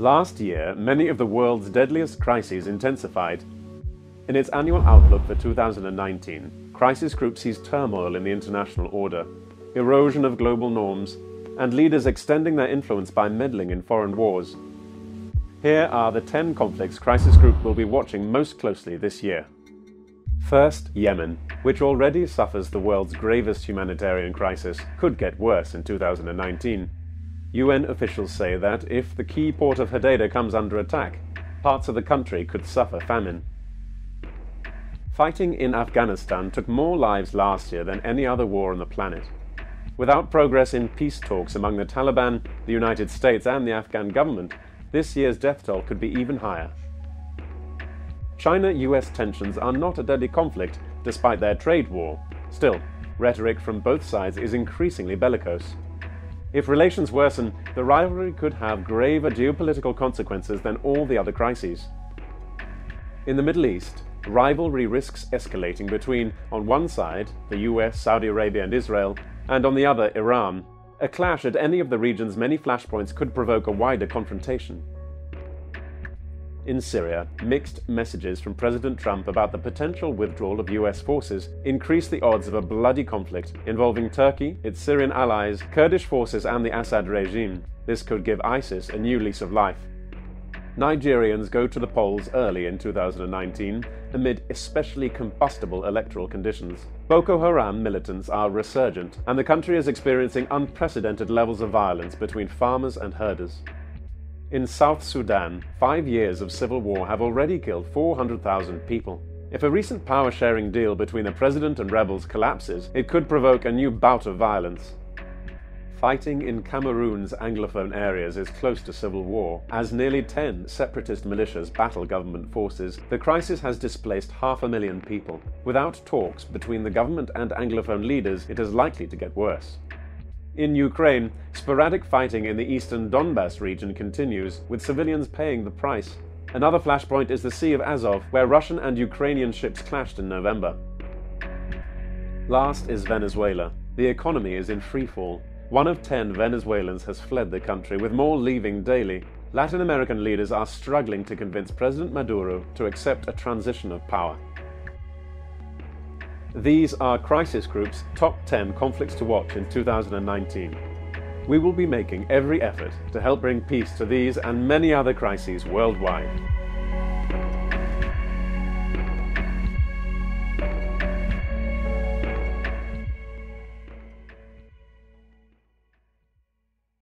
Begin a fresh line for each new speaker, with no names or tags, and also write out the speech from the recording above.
Last year, many of the world's deadliest crises intensified. In its annual outlook for 2019, Crisis Group sees turmoil in the international order, erosion of global norms, and leaders extending their influence by meddling in foreign wars. Here are the 10 conflicts Crisis Group will be watching most closely this year. First, Yemen, which already suffers the world's gravest humanitarian crisis, could get worse in 2019. UN officials say that if the key port of Hodeidah comes under attack, parts of the country could suffer famine. Fighting in Afghanistan took more lives last year than any other war on the planet. Without progress in peace talks among the Taliban, the United States, and the Afghan government, this year's death toll could be even higher. China US tensions are not a deadly conflict despite their trade war. Still, rhetoric from both sides is increasingly bellicose. If relations worsen, the rivalry could have graver geopolitical consequences than all the other crises. In the Middle East, rivalry risks escalating between, on one side, the US, Saudi Arabia, and Israel, and on the other, Iran. A clash at any of the region's many flashpoints could provoke a wider confrontation. In Syria, mixed messages from President Trump about the potential withdrawal of US forces increase the odds of a bloody conflict involving Turkey, its Syrian allies, Kurdish forces, and the Assad regime. This could give ISIS a new lease of life. Nigerians go to the polls early in 2019 amid especially combustible electoral conditions. Boko Haram militants are resurgent, and the country is experiencing unprecedented levels of violence between farmers and herders. In South Sudan, five years of civil war have already killed 400,000 people. If a recent power sharing deal between the president and rebels collapses, it could provoke a new bout of violence. Fighting in Cameroon's Anglophone areas is close to civil war. As nearly 10 separatist militias battle government forces, the crisis has displaced half a million people. Without talks between the government and Anglophone leaders, it is likely to get worse. In Ukraine, sporadic fighting in the eastern Donbass region continues, with civilians paying the price. Another flashpoint is the Sea of Azov, where Russian and Ukrainian ships clashed in November. Last is Venezuela. The economy is in freefall. One of ten Venezuelans has fled the country, with more leaving daily. Latin American leaders are struggling to convince President Maduro to accept a transition of power. These are Crisis Group's top 10 conflicts to watch in 2019. We will be making every effort to help bring peace to these and many other crises worldwide.